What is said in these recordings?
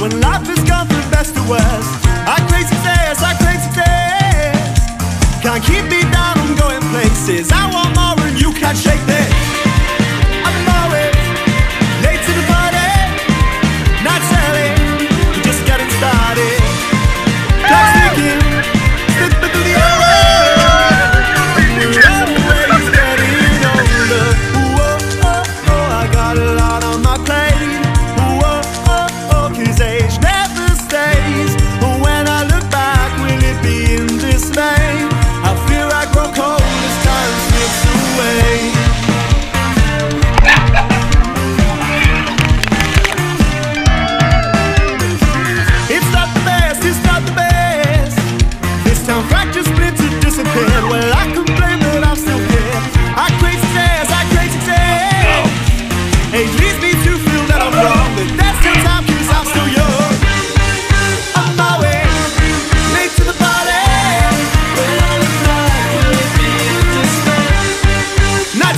When life has gone from best to worst, I crazy fast, I crazy fast. Can't keep me down, I'm going places. I want more, and you can't shake this.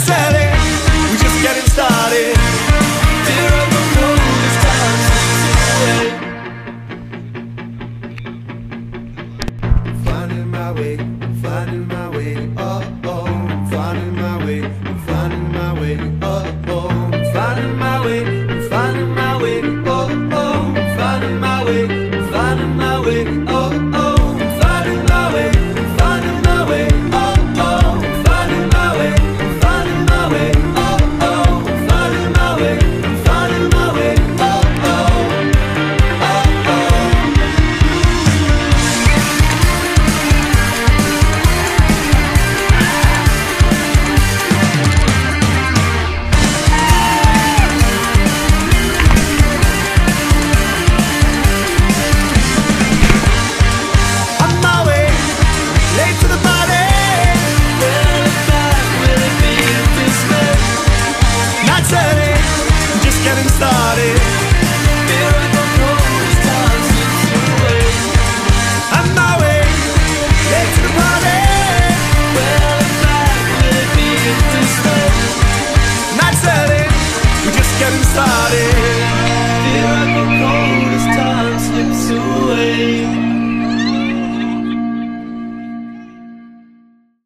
we're just getting started. The time Finding my way, finding my way, oh oh. Finding my way, finding my way, oh oh. Finding my way, finding my way, oh oh. Finding my way, finding my way, oh.